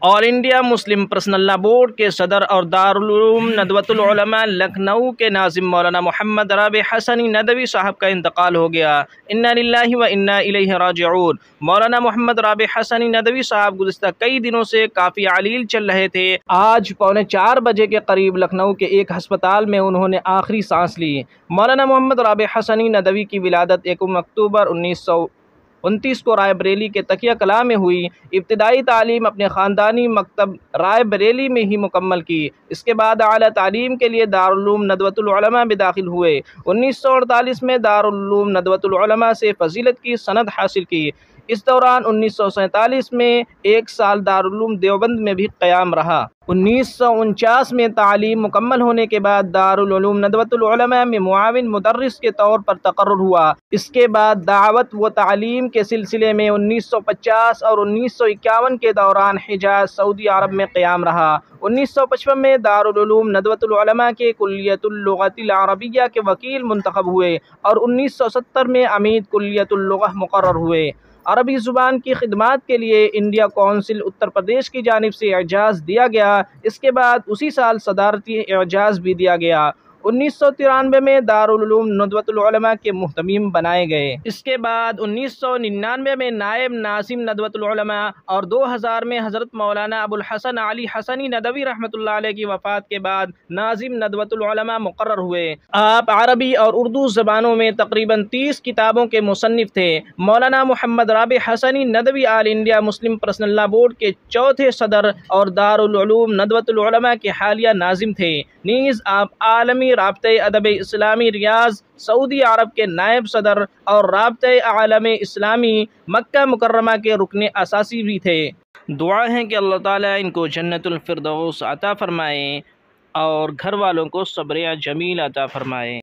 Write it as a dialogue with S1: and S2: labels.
S1: اور India Muslim personal board کے صدر اور دارالعلوم ندوۃ العلماء لکھنؤ کے ناظم مولانا محمد رابع حسنی ندوی صاحب کا انتقال ہو گیا۔ انا للہ و انا الیہ راجعون۔ مولانا محمد رابع حسنی ندوی صاحب گزشتہ کئی دنوں سے کافی علیل چل رہے تھے۔ آج پونے چار بجے کے قریب لکھنؤ کے ایک ہسپتال میں انہوں نے آخری سانس لی۔ مولانا محمد رابع حسنی ندوی کی ولادت یکم اکتوبر انیس سو انتیس کو رائے بریلی کے تکیہ کلا میں ہوئی۔ ابتدائی تعلیم اپنے خاندانی مکتب رائے بریلی میں ہی مکمل کی۔ اس کے بعد اعلیٰ تعلیم کے لیے دارالعلوم ندوۃ العلماء میں داخل ہوئے۔ انیس سو اڑتالیس میں دارالعلوم ندوۃ العلماء سے فضیلت کی سند حاصل کی۔ اس دوران انیس سو سینتالیس میں ایک سال دارالعلوم دیوبند میں بھی قیام رہا۔ انیس سو انچاس میں تعلیم مکمل ہونے کے بعد دارالعلوم ندوۃ العلماء میں معاون مدرس کے طور پر تقرر ہوا۔ اس کے بعد دعوت و تعلیم کے سلسلے میں انیس سو پچاس اور انیس سو اکیاون کے دوران حجاز سعودی عرب میں قیام رہا۔ انیس سو پچپن میں دارالعلوم ندوۃ العلماء کے کلیت اللغت العربیہ کے وکیل منتخب ہوئے اور انیس سو ستر میں عمید کلیت اللغہ مقرر ہوئے۔ عربی زبان کی خدمات کے لیے انڈیا کونسل اتر پردیش کی جانب سے اعجاز دیا گیا۔ اس کے بعد اسی سال صدارتی اعجاز بھی دیا گیا۔ انیس سو ترانوے میں دارالعلوم ندوۃ العلماء کے محتمیم بنائے گئے۔ اس کے بعد انیس سو ننانوے میں نائب ناظم ندوۃ العلماء اور دو ہزار میں حضرت مولانا ابو الحسن علی حسنی ندوی رحمۃ اللہ علیہ کی وفات کے بعد ناظم ندوۃ العلماء مقرر ہوئے۔ آپ عربی اور اردو زبانوں میں تقریباً تیس کتابوں کے مصنف تھے۔ Maulana Muhammad Rabey Hasani Nadwi All India Muslim Personal Law Board کے چوتھے صدر اور دارالعلوم ندوۃ العلماء کے حالیہ ناظم تھے۔ نیز آپ عالمی رابطۂ ادب اسلامی ریاض، سعودی عرب کے نائب صدر اور رابطۂ عالم اسلامی مکہ مکرمہ کے رکن اساسی بھی تھے۔ دعا ہے کہ اللہ تعالیٰ ان کو جنت الفردوس عطا فرمائے اور گھر والوں کو صبر جمیل عطا فرمائے۔